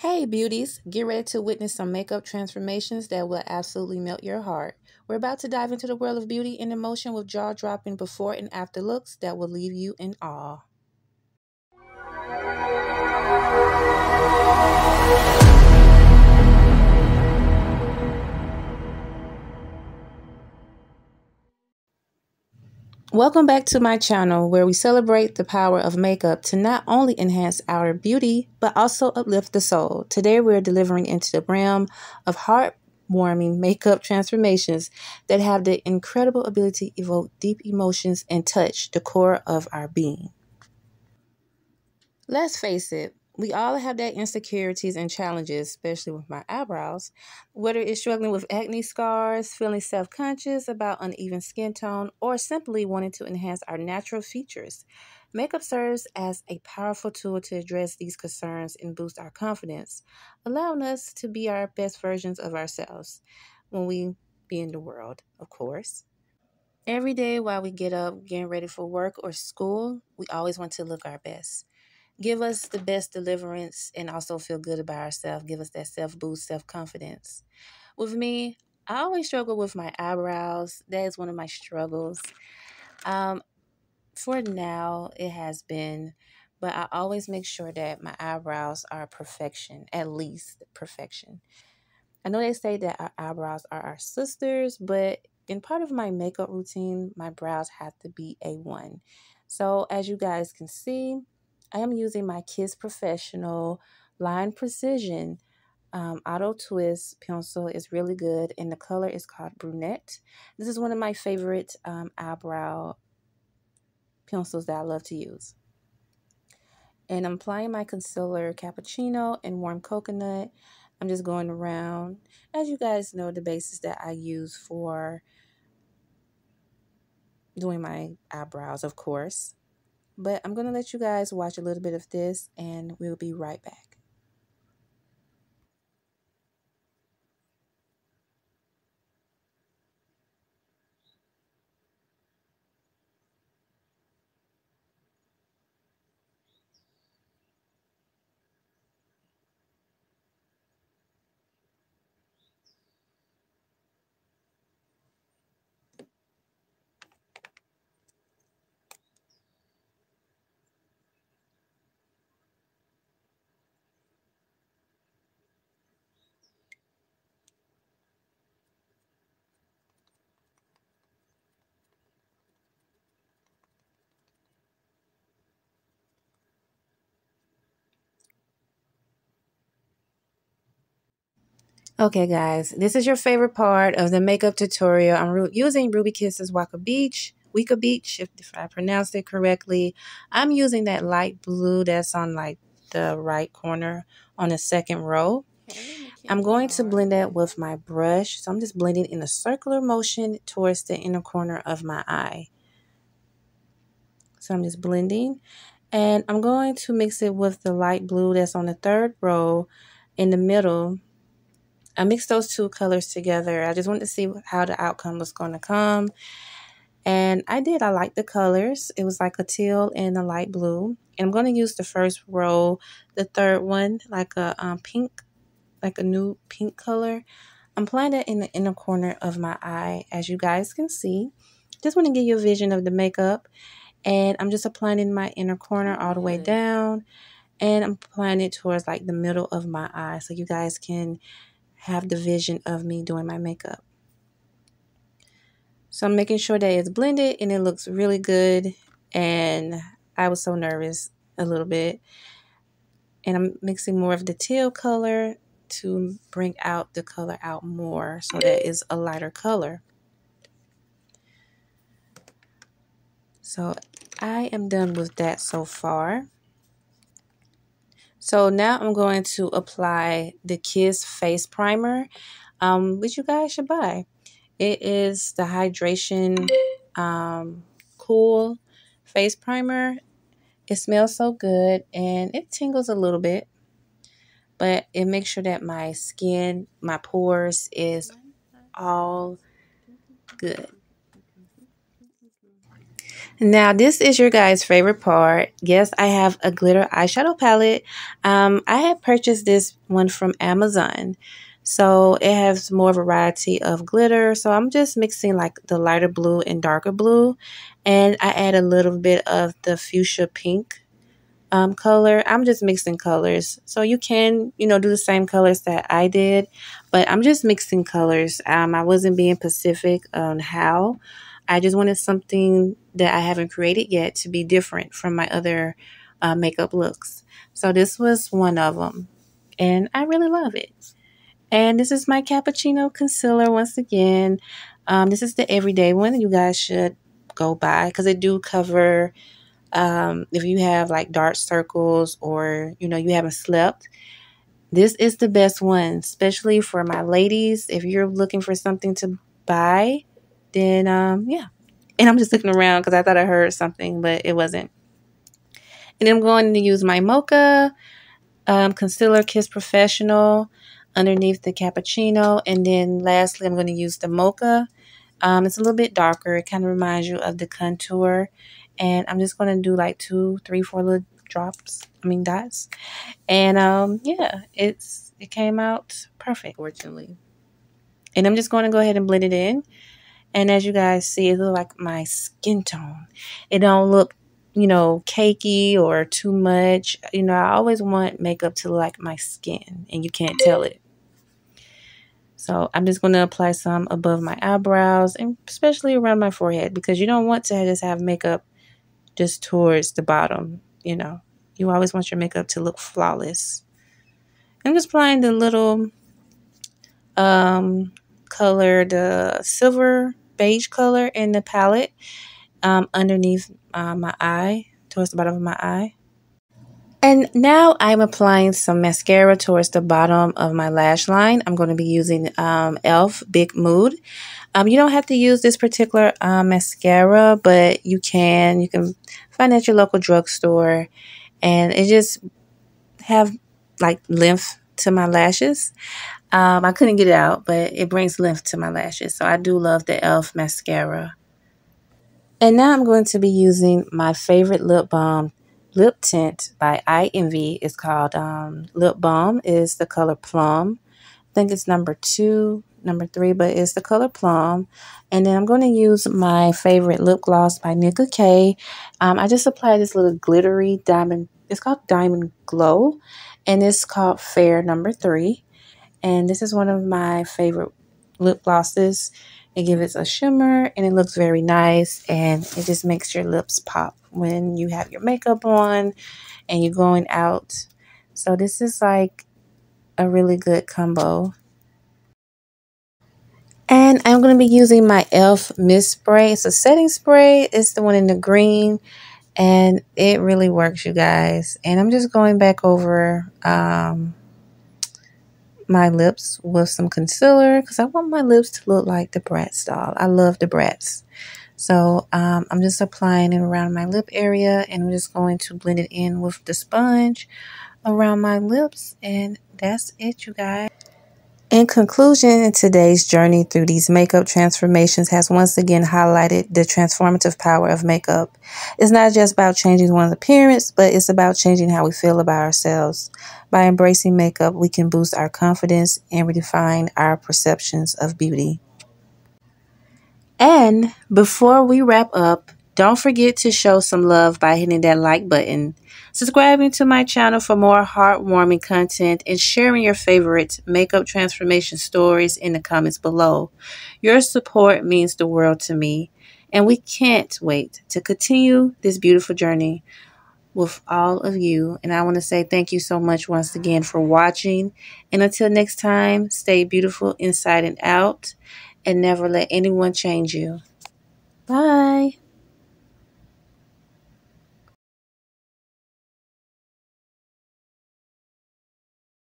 Hey, beauties, get ready to witness some makeup transformations that will absolutely melt your heart. We're about to dive into the world of beauty and emotion with jaw dropping before and after looks that will leave you in awe. Welcome back to my channel where we celebrate the power of makeup to not only enhance our beauty but also uplift the soul. Today we're delivering into the realm of heartwarming makeup transformations that have the incredible ability to evoke deep emotions and touch the core of our being. Let's face it, we all have that insecurities and challenges, especially with my eyebrows. Whether it's struggling with acne scars, feeling self conscious about uneven skin tone, or simply wanting to enhance our natural features, makeup serves as a powerful tool to address these concerns and boost our confidence, allowing us to be our best versions of ourselves when we be in the world, of course. Every day while we get up, getting ready for work or school, we always want to look our best give us the best deliverance and also feel good about ourselves. Give us that self boost, self confidence. With me, I always struggle with my eyebrows. That is one of my struggles. Um, for now, it has been, but I always make sure that my eyebrows are perfection, at least perfection. I know they say that our eyebrows are our sisters, but in part of my makeup routine, my brows have to be A1. So, as you guys can see, I am using my Kiss Professional Line Precision um, Auto Twist pencil. is really good, and the color is called Brunette. This is one of my favorite um, eyebrow pencils that I love to use. And I'm applying my concealer Cappuccino and Warm Coconut. I'm just going around. As you guys know, the bases that I use for doing my eyebrows, of course. But I'm going to let you guys watch a little bit of this and we'll be right back. Okay, guys, this is your favorite part of the makeup tutorial. I'm using Ruby Kisses Waka Beach, Wika Beach, if, if I pronounced it correctly. I'm using that light blue that's on like the right corner on the second row. I'm going to blend that with my brush. So I'm just blending in a circular motion towards the inner corner of my eye. So I'm just blending. And I'm going to mix it with the light blue that's on the third row in the middle I mixed those two colors together. I just wanted to see how the outcome was going to come. And I did. I like the colors. It was like a teal and a light blue. And I'm going to use the first row, the third one, like a um, pink, like a new pink color. I'm applying that in the inner corner of my eye, as you guys can see. Just want to give you a vision of the makeup. And I'm just applying in my inner corner all the way down. And I'm applying it towards like the middle of my eye so you guys can have the vision of me doing my makeup. So I'm making sure that it's blended and it looks really good. And I was so nervous a little bit. And I'm mixing more of the teal color to bring out the color out more so that it's a lighter color. So I am done with that so far. So now I'm going to apply the Kiss Face Primer, um, which you guys should buy. It is the Hydration um, Cool Face Primer. It smells so good and it tingles a little bit, but it makes sure that my skin, my pores is all good. Now, this is your guys' favorite part. Yes, I have a glitter eyeshadow palette. Um, I had purchased this one from Amazon. So it has more variety of glitter. So I'm just mixing like the lighter blue and darker blue. And I add a little bit of the fuchsia pink um, color. I'm just mixing colors. So you can, you know, do the same colors that I did. But I'm just mixing colors. Um, I wasn't being specific on how. I just wanted something that I haven't created yet to be different from my other uh, makeup looks. So this was one of them. And I really love it. And this is my cappuccino concealer once again. Um, this is the everyday one you guys should go buy because they do cover um, if you have like dark circles or you know you haven't slept. This is the best one, especially for my ladies. If you're looking for something to buy, then um, yeah. And I'm just looking around because I thought I heard something, but it wasn't. And I'm going to use my Mocha um, Concealer Kiss Professional underneath the cappuccino. And then lastly, I'm going to use the Mocha. Um, it's a little bit darker. It kind of reminds you of the contour. And I'm just going to do like two, three, four little drops. I mean dots. And um, yeah, it's it came out perfect, fortunately. And I'm just going to go ahead and blend it in. And as you guys see, it looks like my skin tone. It don't look, you know, cakey or too much. You know, I always want makeup to look like my skin, and you can't tell it. So I'm just going to apply some above my eyebrows and especially around my forehead because you don't want to just have makeup just towards the bottom, you know. You always want your makeup to look flawless. I'm just applying the little um, color, the silver beige color in the palette um, underneath uh, my eye, towards the bottom of my eye. And now I'm applying some mascara towards the bottom of my lash line. I'm going to be using um, e.l.f. Big Mood. Um, you don't have to use this particular uh, mascara, but you can. You can find it at your local drugstore. And it just have like length to my lashes. Um, I couldn't get it out, but it brings length to my lashes. So I do love the e.l.f. mascara. And now I'm going to be using my favorite lip balm lip tint by I Envy. It's called um, Lip Balm. Is the color Plum. I think it's number two, number three, but it's the color Plum. And then I'm going to use my favorite lip gloss by Nicka K. Um, I just applied this little glittery diamond. It's called Diamond Glow, and it's called Fair Number Three. And this is one of my favorite lip glosses. It gives it a shimmer and it looks very nice and it just makes your lips pop when you have your makeup on and you're going out. So this is like a really good combo. And I'm going to be using my e.l.f. Mist Spray. It's a setting spray. It's the one in the green. And it really works, you guys. And I'm just going back over um, my lips with some concealer because I want my lips to look like the Bratz doll. I love the Bratz. So um, I'm just applying it around my lip area and I'm just going to blend it in with the sponge around my lips. And that's it, you guys. In conclusion, today's journey through these makeup transformations has once again highlighted the transformative power of makeup. It's not just about changing one's appearance, but it's about changing how we feel about ourselves. By embracing makeup, we can boost our confidence and redefine our perceptions of beauty. And before we wrap up, don't forget to show some love by hitting that like button subscribing to my channel for more heartwarming content, and sharing your favorite makeup transformation stories in the comments below. Your support means the world to me, and we can't wait to continue this beautiful journey with all of you. And I want to say thank you so much once again for watching. And until next time, stay beautiful inside and out, and never let anyone change you. Bye.